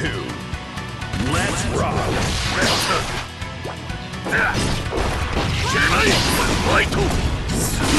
let Let's rock! Let's rock!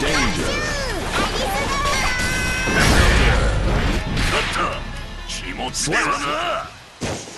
d a n g だ気持ちではな